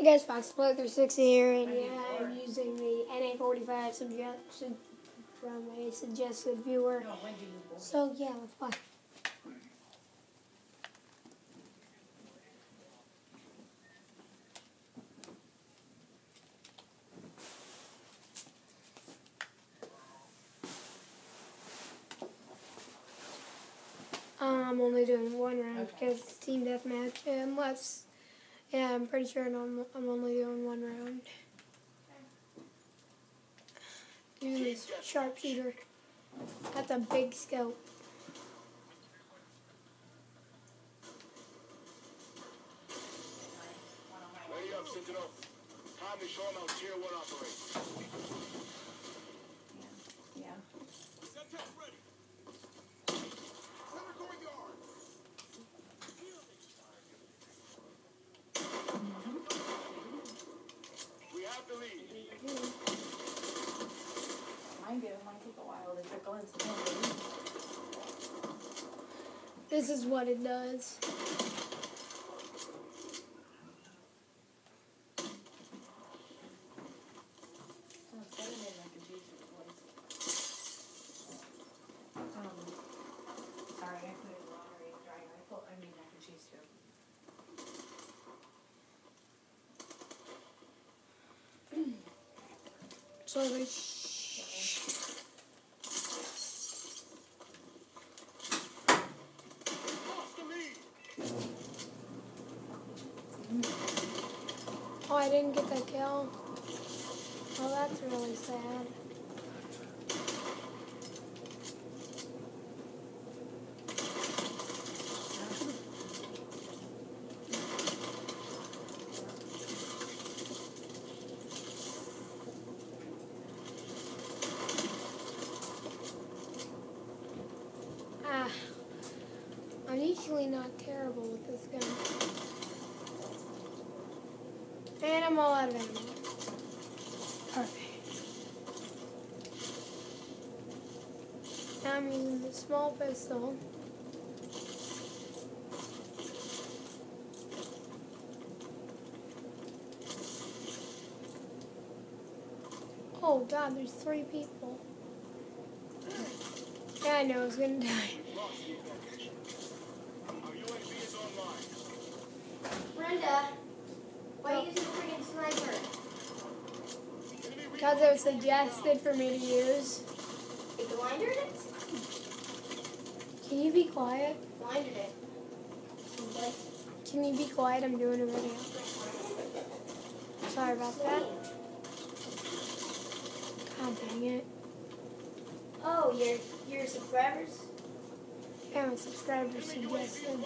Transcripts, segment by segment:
Hey guys, Fox Play 360 here, and yeah, I'm using the NA45 suggestion from a suggested viewer. So yeah, let's play. I'm only doing one round because it's team deathmatch, unless yeah, I'm pretty sure I'm, I'm only doing one round. Doing this sharpshooter. That's a big scope. Ready up. Time to show them how Tier 1 operates. Yeah. Sentinel ready. Center courtyard. We have the lead. Mine do. Mine take a into the This is what it does. Oh, it's better than mac and cheese with voice. Um, sorry, I put it in the laundry and dryer. I put, I made mac and cheese too. So they Lost the lead. Oh, I didn't get that kill. Oh, that's really sad. Ah, I'm usually not terrible with this gun. And I'm all out of ammo. Perfect. Now I'm using the small pistol. Oh god, there's three people. Hmm. Yeah, I know I was gonna die. Lost the advantage. Our UAV is online. Brenda, why are you using a freaking sniper? Enemy Because it was suggested for me to use. It blinded it? Can you be quiet? Blinded it. Can you be quiet? I'm doing a video. Sorry about that. God dang it. Oh, your your subscribers Yeah, my subscribers suggested.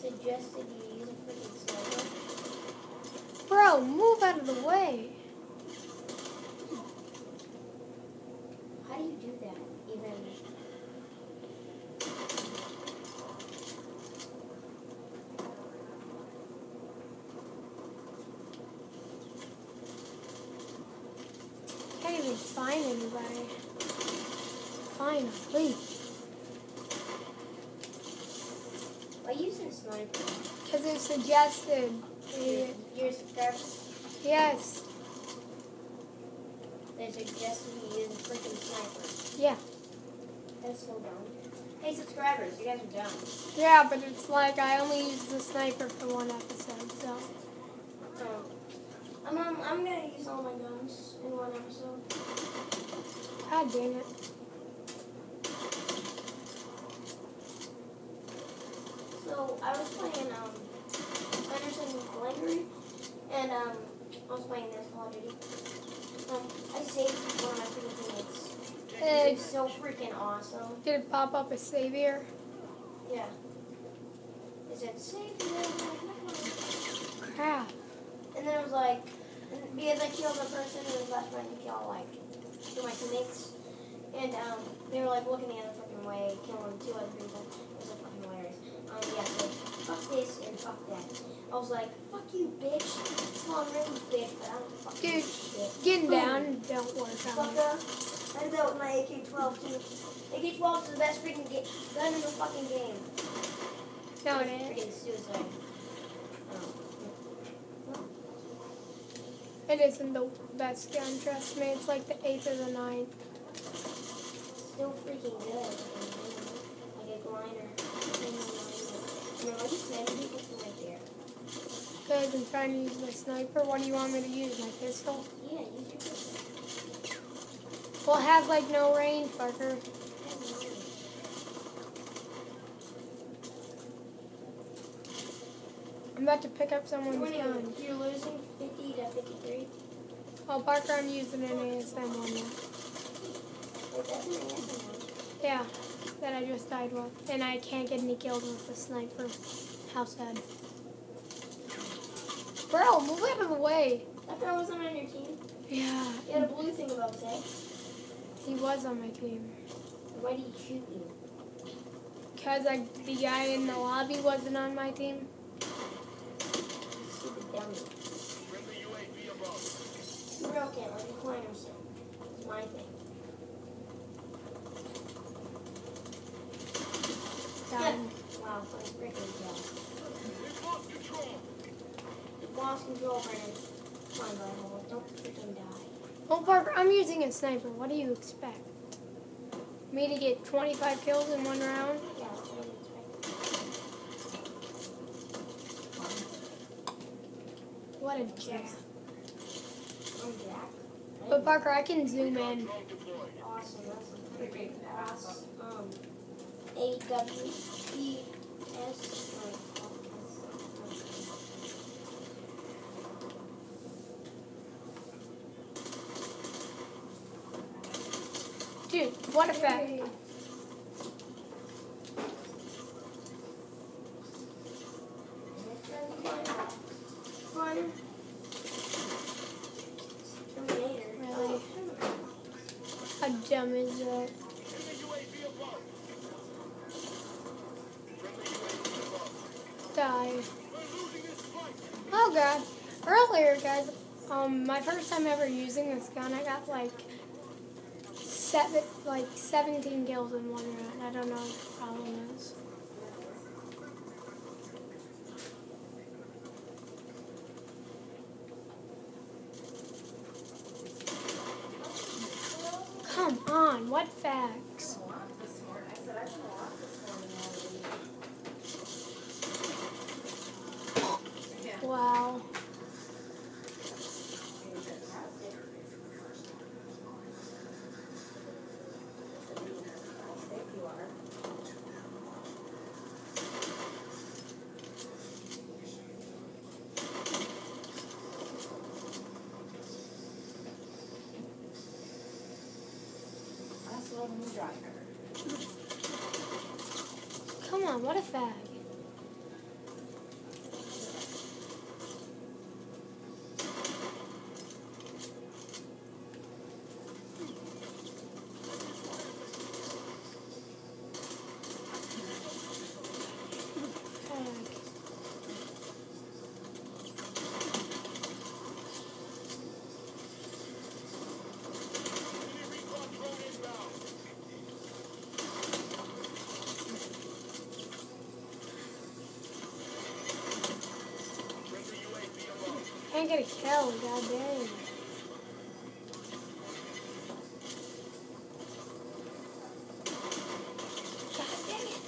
suggested you use a freaking. Bro, move out of the way. Do you do that? Even Can't even find anybody. Finally. why using sniper? Because it suggested. Your subscribers Yes. they suggested you a freaking sniper. Yeah. That's so dumb. Hey subscribers, you guys are dumb. Yeah, but it's like I only used the sniper for one episode, so. Um, I'm um, I'm gonna use all my guns in one episode. God dang it. So I was playing um Anderson Blankery and um I was playing this Call of Duty. Um I saved one of my freaking. Hey, It's so freaking awesome. did it pop up a savior? Yeah. Is it said save. Crap. And then it was like because I killed a person who was left trying to kill like two of my teammates. And um they were like looking the other fucking way, killing two other people. It was like fucking hilarious. Um yeah, fuck this and fuck that. I was like, fuck you bitch. It's long range bitch, but I don't fuck Dude, shit. Getting Boom. down don't work on me. Fucker. I that with my AK-12 too. AK-12 is the best freaking gun in the fucking game. No, it ain't. freaking suicide. It isn't the best gun, trust me. It's like the eighth or the ninth. Still freaking good. Like a glider. You know, I just sniper people from right there. Because I'm trying to use my sniper. What do you want me to use? My pistol? Yeah, you do this. Well, it has like no range, Parker. I'm about to pick up You're, someone's gun. you're losing 50 to 53. Oh, Parker, I'm using an ASM on you. Well, that's an answer now. Yeah, that I just died with. And I can't get any kills with the sniper. How sad. Bro, move out of the way. That guy wasn't on your team. Yeah, He had a blue thing above his head. he was on my team. Why did he shoot you? Because I, the guy in the lobby wasn't on my team. You stupid dummy. Friendly UAV above. You broke it like a climber said. It's my thing. Died. Wow, so freaking kill. We've lost control. You've lost control, Brennan. Come on, butthole. Don't freaking die. Well, Parker, I'm using a sniper. What do you expect? Me to get 25 kills in one round? Yeah, what I expected. What a jack. I'm Jack. But Parker, I can zoom in. Awesome. That's a freaking ass. Um, A W E S. what. Terminator. Really? How dumb is that? Die. Oh god. Earlier, guys, um, my first time ever using this gun, I got like seven, like 17 kills in one round. I don't know what the problem is. Come on, what facts? Come on, what a fag. Can't get a kill, god dang. God dang it.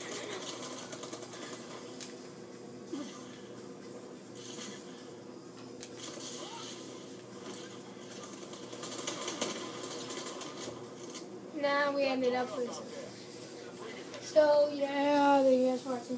No, no, no. Nah, we ended up with. So yeah, the US Fortune